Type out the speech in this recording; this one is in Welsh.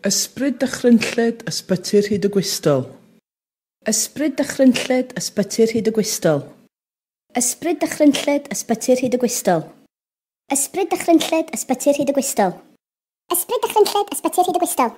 Ysbryd dychrynlled ysbyty'r hyd y gwystol. Ysbryd dychrynlled ysbyty'r hyd y gwystol. Ysbryd dychrynlled ysbyty'r hyd y gwystol. Ysbryd dychrynlled ysbyty'r hyd y gwystol. Ysbryd dychrynlled ysbyty'r hyd y gwystol.